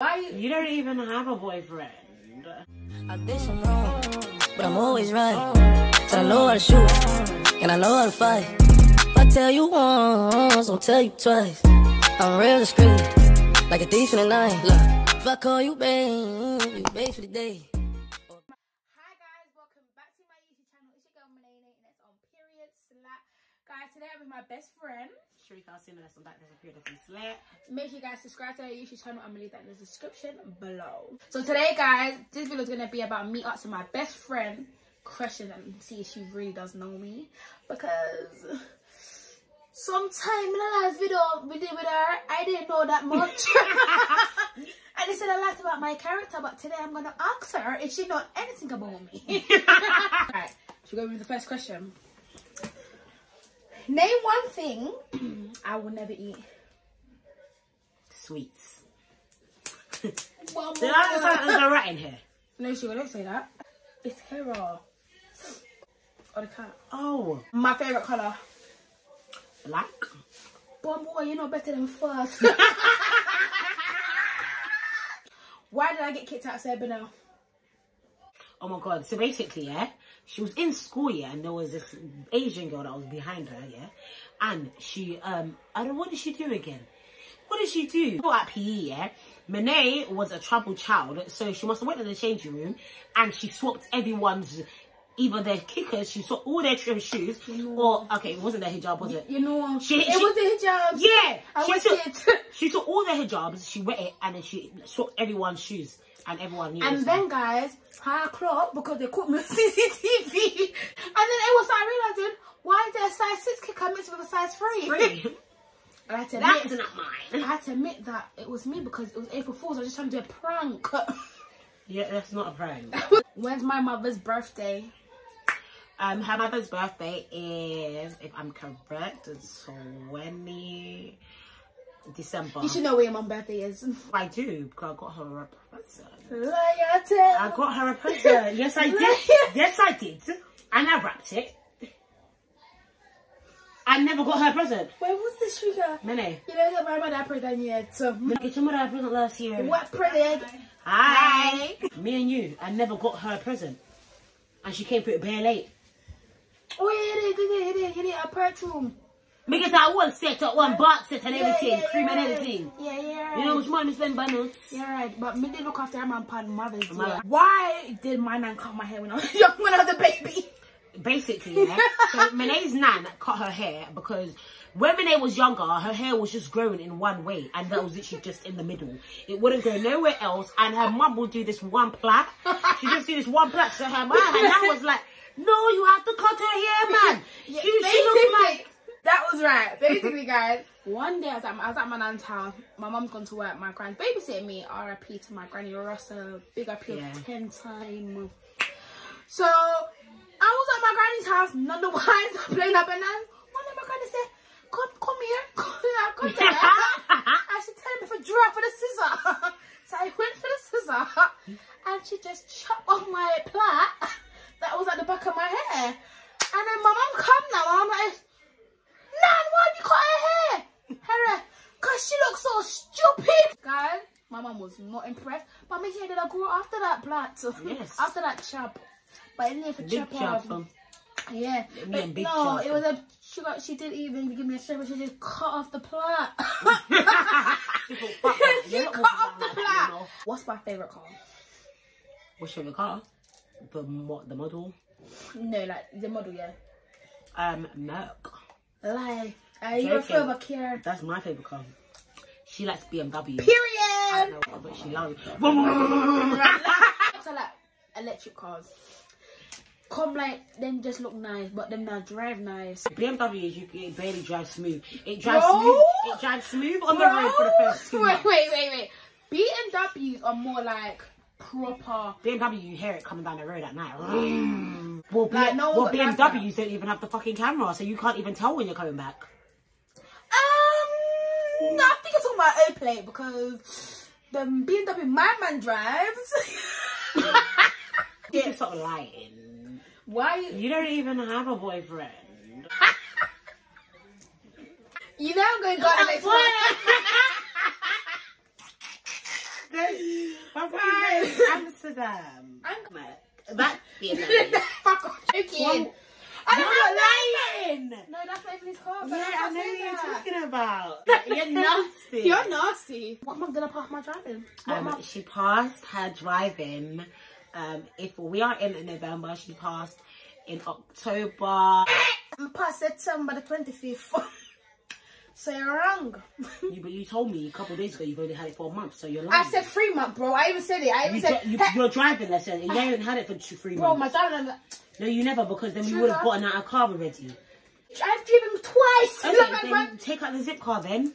Why? You don't even have a boyfriend. I did some wrong, but I'm always right. So I know how to shoot, and I know how to fight. If I tell you once, I'll tell you twice. I'm real discreet, like a thief in the night. Look, if I call you babe, you babe for the day. Hi guys, welcome back to my YouTube channel. It's your girl Melanie, and it's on period slap. Guys, today I'm with my best friend. Shereka that's on that there's a period of slap. Make sure you guys subscribe to her YouTube channel. I'm gonna leave that in the description below. So today, guys, this video is gonna be about me asking my best friend questions and see if she really does know me because sometime in the last video we did with her, I didn't know that much. and they said a lot about my character, but today I'm gonna ask her if she knows anything about me. Alright, should we go with the first question? Name one thing I will never eat. Sweets. Did I there's a rat in here? No, sugar, don't say that. It's Kara. Or oh, the cat. Oh, My favourite colour. black. Boy, boy, you're not better than first. Why did I get kicked out of Sebino? Oh my god. So basically, yeah, she was in school, yeah, and there was this Asian girl that was behind her, yeah. And she um I don't know what did she do again? What did she do? At PE, yeah. Monet was a troubled child, so she must have went to the changing room and she swapped everyone's either their kickers, she saw all their trim shoes, or okay, it wasn't their hijab, was it? You know, She- it she- was the hijab. Yeah, I she took, it. she took all the hijabs, she wet it, and then she swapped everyone's shoes, and everyone knew. And then, her. guys, high clock because they caught me on CCTV. And then it was like realizing why is there a size six kicker mixed with a size three? Really? I had to admit, that's not I had to admit that it was me because it was April Fool's. I was just trying to do a prank. Yeah, that's not a prank. When's my mother's birthday? Um, her mother's birthday is, if I'm correct, it's 20 December. You should know where your mom's birthday is. I do, because I got her a present. Liar, I got her a present. Yes, I did. yes, I did. And I wrapped it. I never got her a present. Where was the sugar? Meneh, You know that my mother present yet. So, get your mother a present last year. what present? Hi. Me and you, I never got her a present. And she came through bare late. Oh yeah, it is, it is, it is, it is a perfume. Me get her one set up, one box set and everything, yeah, cream and yeah. everything. Yeah, yeah. You know much money spend by nuts? You're right, but me did look after my pan mother's day. Mother. Why did my nan cut my hair when I was young, when I was a baby? Basically, yeah. so Mone's nan cut her hair because when Monet was younger, her hair was just growing in one way, and that was literally just in the middle. It wouldn't go nowhere else, and her mum would do this one plait. She just do this one plait to her mum, and that was like, no, you have to cut her hair, man. Yeah, she, she looks like that was right. Basically, guys, one day I was, at, I was at my nan's house. My mum's gone to work. My gran's babysitting me. R.I.P. to my granny Russell. Big up your Yeah. 10 time. So, I was at my granny's house. None the wines are playing up. And then one of my granny said, come, come here. Come here. Come to her. and she telling me for draw for the scissor. so I went for the scissor. And she just chopped off my plait that was at the back of my hair. And then my mum come now. And I'm like, Nan, why have you cut her hair? Her Because she looks so stupid. Guys, my mum was not impressed. But my hair did I grow after that plait. Yes. After that chap. But it didn't even big chop um, Yeah. Me But big no, it was a, she got, she didn't even give me a shave, but she just cut off the plait. She thought, fuck that. she You're cut off the around like that, you plait. What's my favourite car? What's your car? The what? The model? No, like the model, yeah. Um, Merc. Like, uh, you're a further care. That's my favorite car. She likes BMW. I Period. know, but she loves. so like electric cars. Come like them just look nice, but them not drive nice. BMWs, you it barely drives smooth. It drives Bro? smooth. It drives smooth on the road for the first two Wait, months. wait, wait, wait. BMWs are more like proper. BMW, you hear it coming down the road at night. Mm. Well, B- Like, no well BMWs don't even have the fucking camera, so you can't even tell when you're coming back. No, I think it's talking about airplane because the BMW my man drives. You just stop lying. Why? You don't even have a boyfriend. You know I'm going to go to the next one. My Amsterdam. That Vietnam. Fuck off, joking. One- I'm You're not lying. No, that's not even his car. Yeah, I'm I know what you're that. talking about. You're nasty. You're nasty. What month did I pass my driving? Um, month? she passed her driving. Um, if we are in November, she passed in October. I passed September the 25th. so you're wrong. You, but you told me a couple of days ago you've only had it for a month, so you're lying. I said three months, bro. I even said it. I even you, said, dri- you, "Hey, you're driving lesson. You haven't had it for two, three bro, months. Bro, my driving. No, you never, because then we would have gotten out a car already. I've driven twice. Okay, Look, then man. take out the zip car then.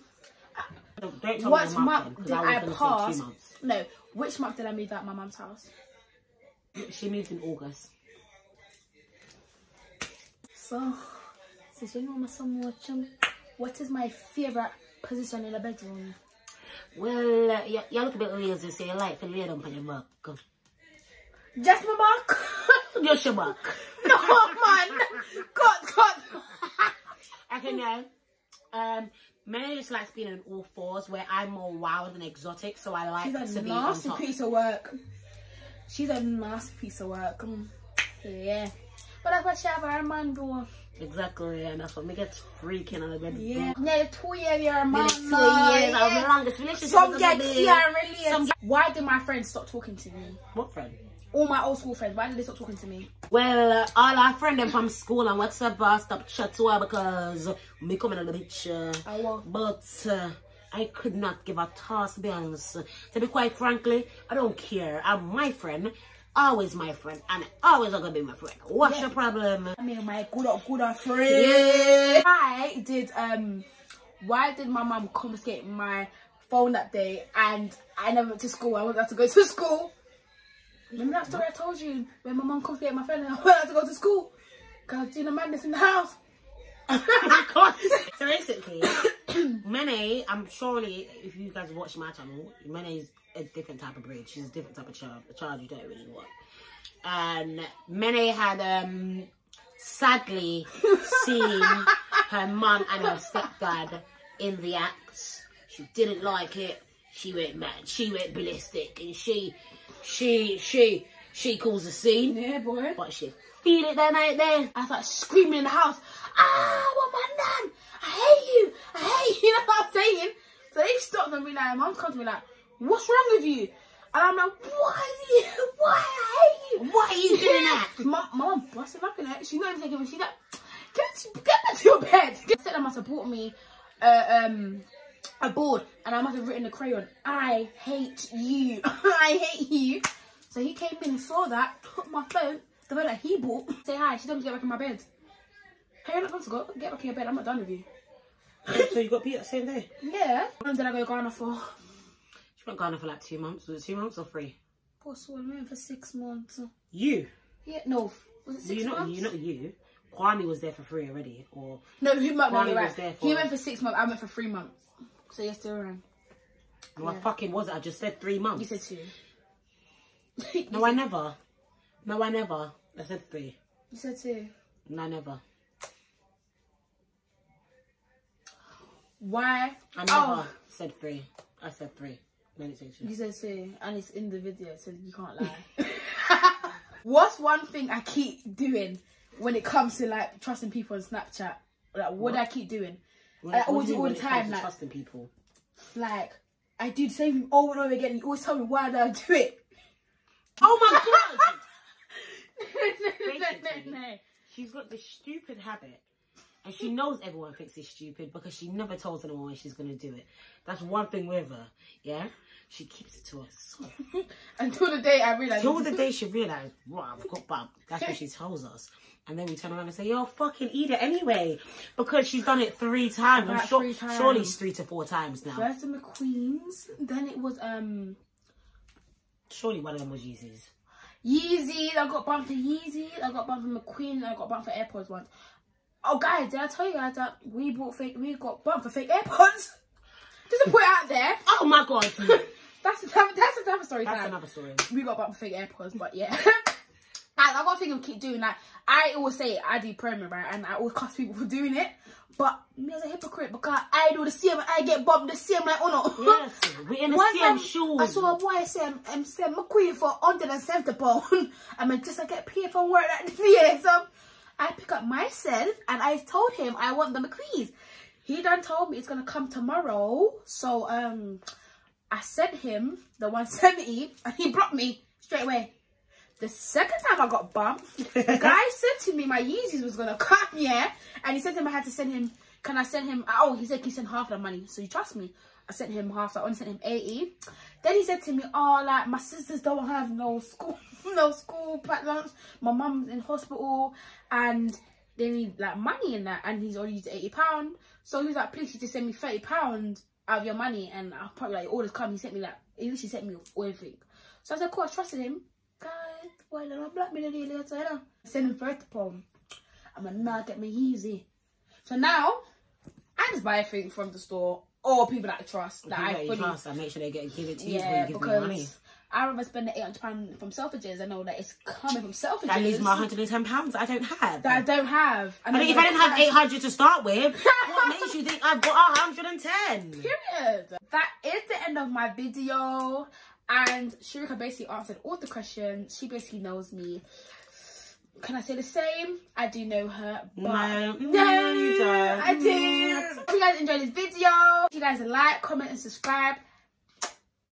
Don't, don't tell What month, month then, did was I pass? No, which month did I move out my mum's house? She moved in August. So, since you know my son watching, what is my favorite position in the bedroom? Well, uh, you, you look a bit lazy, so you like to lay down on your back. Just my back. Back. no, man. Cut, cut. Okay, no. Um, Many just likes being on all fours, where I'm more wild and exotic, so I like She's to a be on nasty piece of work. She's a nasty piece of work. Mm. Yeah. But that's what she have her man do. Exactly, and that's what me get freaking on the bed. Yeah. Nearly two years man. Nearly two now, years, yeah. longest relationship. Some get can't relate. Some get- Why did my friend stop talking to me? What friend? All my old school friends, why did they stop talking to me? Well, uh, all our friends them from school and whatever stop chat to her because me coming on the picture. I will. But uh, I could not give a toss, to be honest. To be quite frankly, I don't care. I'm my friend, always my friend, and always gonna be my friend. What's Yeah. your problem? I mean, my good good friend. Yeah. Why did um, why did my mum confiscate my phone that day and I never went to school? I wasn't allowed to go to school. Remember that story I told you when my mum confiscated my phone and I allowed to go to school because I was doing a madness in the house. Oh God. so basically, Meneh, I'm surely if you guys watch my channel, Meneh is a different type of breed. She's a different type of child, a child you don't really want. And Meneh had um sadly seen her mum and her stepdad in the act. She didn't like it. She went mad. She went ballistic, and she, she, she, she calls the scene. Yeah, boy. But she feel it then out there. I started screaming in the house. Ah, what my nan? I hate you. I hate you. You know what I'm saying? So they stopped and be like, mum comes to me like, what's wrong with you? And I'm like, why you? Why I hate you? Why are you doing that? My my mum busted up in it. She's not even taking me. She's like, get, get back to your bed. Get said I must have bought me uh, um a board and I must have written a crayon. I hate you. I hate you. So he came in and saw that, took my phone, the phone that he bought. Say hi. She told me to get back in my bed. Hey, you're not supposed to go. Get back in your bed. I'm not done with you. so you got beat that same day? Yeah. When did I go to Ghana for? She went Ghana for like two months. Was it two months or three? Soul. I went for six months. You. Yeah. No. Was it six you not months? you not you. Kwame was there for three already. Or No, he, no, Kwame was right. He went for six months. I went for three months. So you're still around. no, I fucking was it? I just said three months. You said two. no, I never. No, I never. I said three. you said two. No, I never. Why? I never Oh, said three. I said three. No, it's two. you said two, and it's in the video, so you can't lie. What's one thing I keep doing when it comes to like trusting people on Snapchat? Like, what, do I keep doing? When- I what always do you all the when it comes time. Like, trusting people. like I do the same thing over and over again. You always tell me why do I do it? Oh my god! no, no, Basically. no, no. She's got this stupid habit. And she knows everyone thinks it's stupid because she never tells anyone when she's going to do it. That's one thing with her, yeah? She keeps it to herself. Until the day I realized. Until the day she realised, wow, I've got bump. That's what she tells us. And then we turn around and say, yo, fucking eat it anyway. Because she's done it three times. I'm sure, three times. Surely it's three to four times now. First the McQueens, then it was um Surely one of them was Yeezys. Yeezys. I got bumped for Yeezys. I got bumped for McQueen. I got bumped for AirPods once. Oh, guys, did I tell you guys that we bought fake? We got bumped for fake AirPods. Just to put it out there. Oh my god. That's that's another story. That's time. another story. We got about fake AirPods, but yeah. I like I got a thing of keep doing like I always say I do promo right, and I always cuss people for doing it. But me as a hypocrite because I do the same, I get bombed the same like oh no. Yes, we're in the One same shoes. I saw a boy say I'm, I'm saying McQueen for 170 pounds. I mean just I get paid for work at the yeah. So I pick up myself and I told him I want the McQueens. He done told me it's gonna come tomorrow. So um I sent him the 170 and he blocked me straight away. The second time I got bumped, the guy said to me my Yeezys was gonna come, yeah. And he said to him I had to send him, can I send him, uh, oh, he said he sent half the money. So you trust me. I sent him half, so I only sent him 80. Then he said to me, oh, like, my sisters don't have no school, no school pack lunch. My mum's in hospital and they need, like, money in that. And he's only used 80 pound. So he was like, please, you just send me 30 pound out of your money. And I'll probably, like, orders come. He sent me, like, he literally sent me everything. So I said, cool, I trusted him. Guys, why did I black day later? You know? Send him 30 pound. I'm gonna not get me easy. So now, I just buy everything from the store or people that I trust that I fully trust and make sure they get give it to you yeah, you give them money. because I remember spending eight hundred pound from Selfridges. I know that it's coming from Selfridges. That leaves my hundred and ten pounds I don't have. that I don't have. I mean, if I didn't have eight hundred to start with, what makes you think I've got hundred and ten? Period. That is the end of my video. And Shereka basically answered all the questions. She basically knows me. Can I say the same? I do know her. But No, no, mm, you don't. I do. Mm. Hope you guys enjoyed this video. If you guys like, comment, and subscribe.